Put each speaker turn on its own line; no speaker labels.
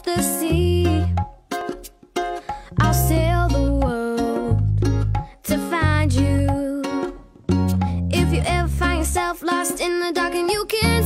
of the sea I'll sail the world to find you. If you ever find yourself lost in the dark and you can